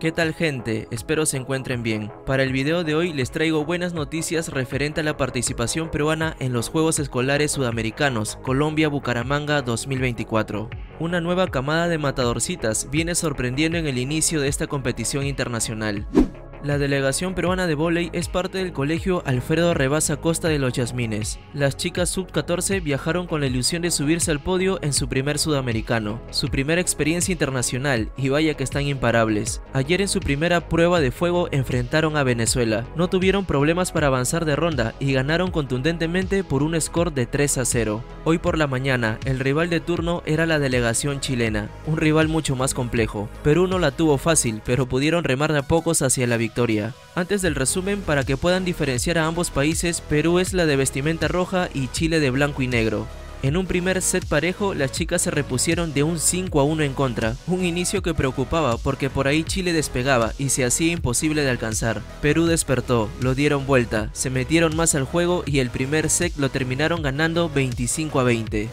¿Qué tal gente? Espero se encuentren bien. Para el video de hoy les traigo buenas noticias referente a la participación peruana en los Juegos Escolares Sudamericanos Colombia Bucaramanga 2024. Una nueva camada de matadorcitas viene sorprendiendo en el inicio de esta competición internacional. La delegación peruana de vóley es parte del colegio Alfredo Rebasa Costa de los Yasmines. Las chicas sub-14 viajaron con la ilusión de subirse al podio en su primer sudamericano, su primera experiencia internacional y vaya que están imparables. Ayer en su primera prueba de fuego enfrentaron a Venezuela, no tuvieron problemas para avanzar de ronda y ganaron contundentemente por un score de 3 a 0. Hoy por la mañana, el rival de turno era la delegación chilena, un rival mucho más complejo. Perú no la tuvo fácil, pero pudieron remar de a pocos hacia la victoria antes del resumen, para que puedan diferenciar a ambos países, Perú es la de vestimenta roja y Chile de blanco y negro. En un primer set parejo, las chicas se repusieron de un 5 a 1 en contra, un inicio que preocupaba porque por ahí Chile despegaba y se hacía imposible de alcanzar. Perú despertó, lo dieron vuelta, se metieron más al juego y el primer set lo terminaron ganando 25 a 20.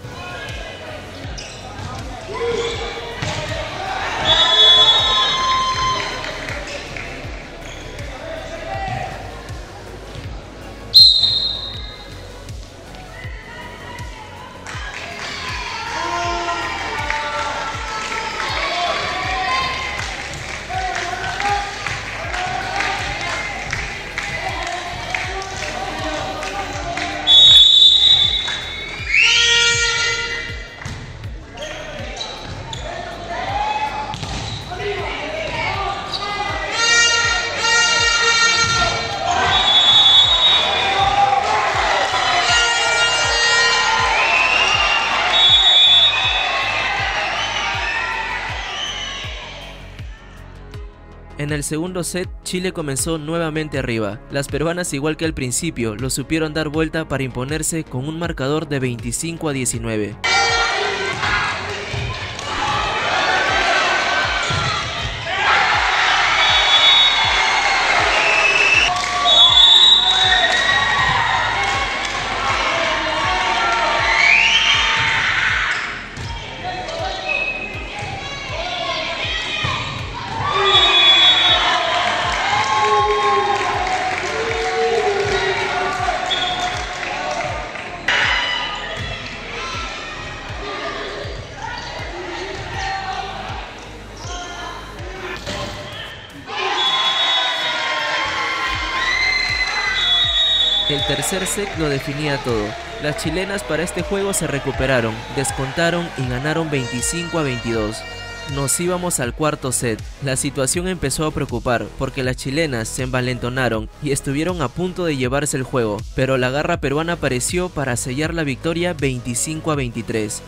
En el segundo set, Chile comenzó nuevamente arriba. Las peruanas, igual que al principio, lo supieron dar vuelta para imponerse con un marcador de 25 a 19. El tercer set lo definía todo. Las chilenas para este juego se recuperaron, descontaron y ganaron 25 a 22. Nos íbamos al cuarto set. La situación empezó a preocupar porque las chilenas se envalentonaron y estuvieron a punto de llevarse el juego, pero la garra peruana apareció para sellar la victoria 25 a 23.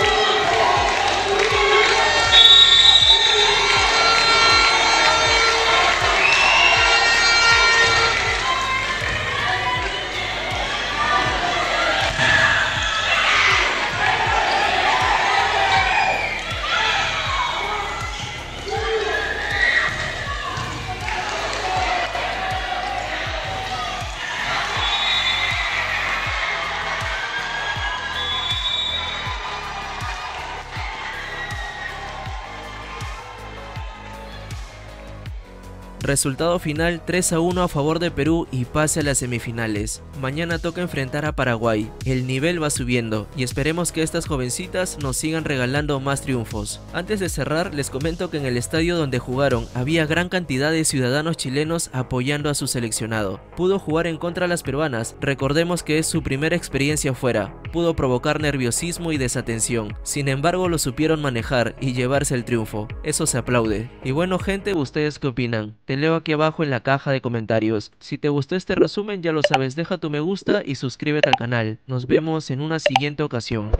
Resultado final 3 a 1 a favor de Perú y pase a las semifinales. Mañana toca enfrentar a Paraguay. El nivel va subiendo y esperemos que estas jovencitas nos sigan regalando más triunfos. Antes de cerrar, les comento que en el estadio donde jugaron había gran cantidad de ciudadanos chilenos apoyando a su seleccionado. Pudo jugar en contra de las peruanas, recordemos que es su primera experiencia fuera. Pudo provocar nerviosismo y desatención. Sin embargo, lo supieron manejar y llevarse el triunfo. Eso se aplaude. Y bueno gente, ¿ustedes qué opinan? Leo aquí abajo en la caja de comentarios. Si te gustó este resumen ya lo sabes, deja tu me gusta y suscríbete al canal. Nos vemos en una siguiente ocasión.